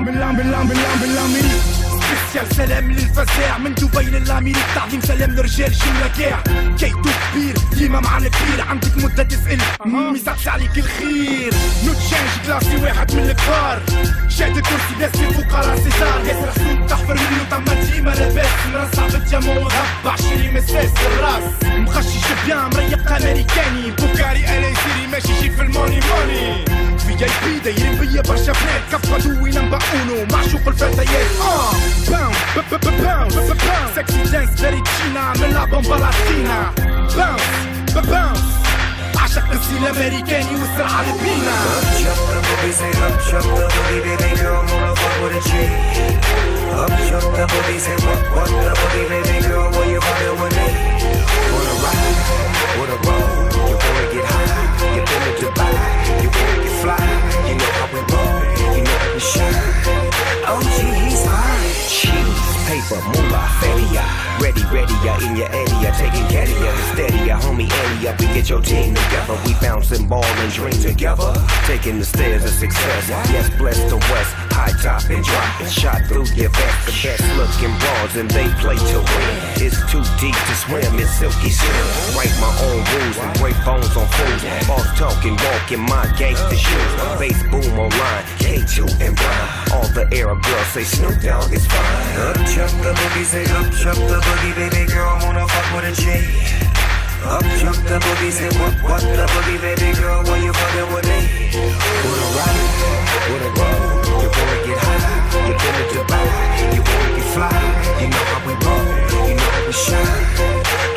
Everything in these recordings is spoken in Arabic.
بالله بالله بالله بالله سبيسيال سلام للفزاع. من دبي للاميريك تعظيم سلام لرجال جملة كاع. كيتو كبير ديما مع الكبير عندك مدة تسأل. ميزاتش عليك الخير. نو تشانج كلاسي واحد من الكبار شاد الكرسي ناس في فقراء سيزار ياسر حسون تحفر منو تما ديما لاباس. مرصع بالجامون وغب عشري مساس الراس. مخشش بيان مريق أمريكاني. يجي في الموني موني. في اي بي دايرين بيا برشا بنات كفا دوي نمبر اونو معشوق الفتيات باون باون باون سكسي دانس فيري تشينا من لا بومبا لاتينا باونس باونس عشق الزين الأمريكاني واسرع على البينا ready, ya in your area, taking care of ya, steady, homie area, we get your team together, we bouncing ball and drink together, taking the stairs of success. Yes, bless the west, high top and drop and shot through your vest. The best looking bras and they play to win. It's too deep to swim, it's silky smooth. Write my own rules and break bones on fools. Boss talking, walking my gangster shoes. Bass boom online, K2 and Brian. All the Arab girls say Snoop Dogg is fine. Up the boogie, say up jump the boogie, baby girl, wanna fuck with a G. Up jump the boogie, say what, what the boogie, baby girl, when you fucking with me. Wanna ride, wanna roll, you wanna get high, you been to Dubai, you wanna get fly, you know how we roll, you know how we shine.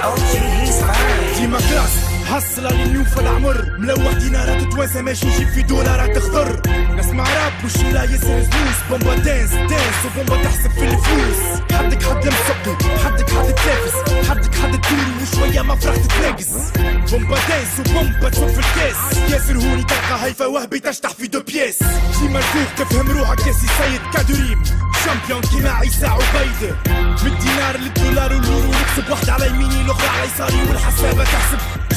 Oh gee, he's fine. ديما كلاس حصلة للنيوف العمر ملوح دينارات توانسة ماشي يجيب في دولارات تخضر نسمع راب وش لا ياسر زلوس بومبا دانس دانس وبومبا تحسب في الفلوس بومبا دانس وبومبا تشوف في الكاس ياسر هوني تلقى هيفا وهبي تشطح في دو بياس ديما الفوق تفهم روحك يا سي سيد كادوريم شامبيون كيما عيسى عبيد من الدينار للدولار واليورو نكسب واحدة على يميني الاخرى على يساري والحسابة تحسب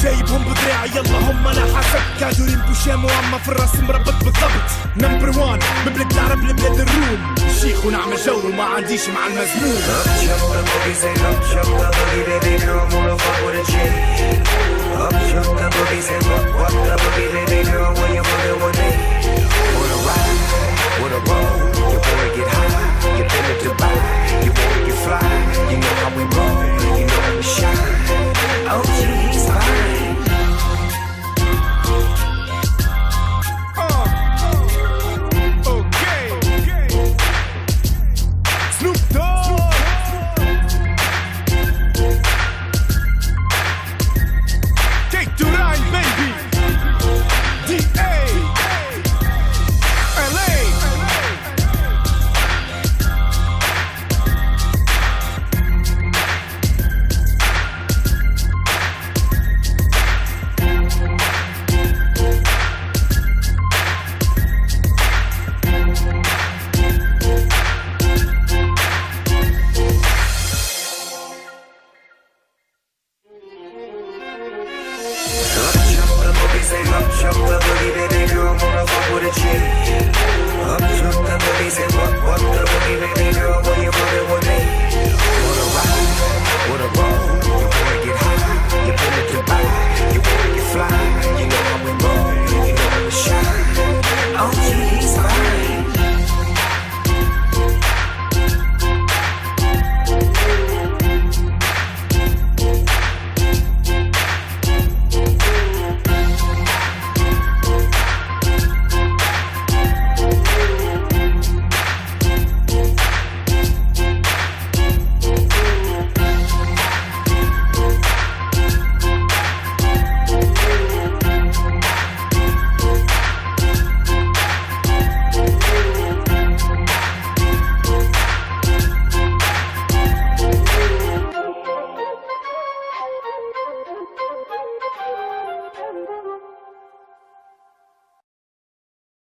جايبهم بدراعي يلا هم أنا حسب كادورين بوشام واما في الرأس مربط بالضبط. نمبر وان بلاد العرب لبلاد الروم. شيخ ونعمل جو وما عنديش مع المزمون Up jump the boogie, a G. Up jump the boogie, say what, what the baby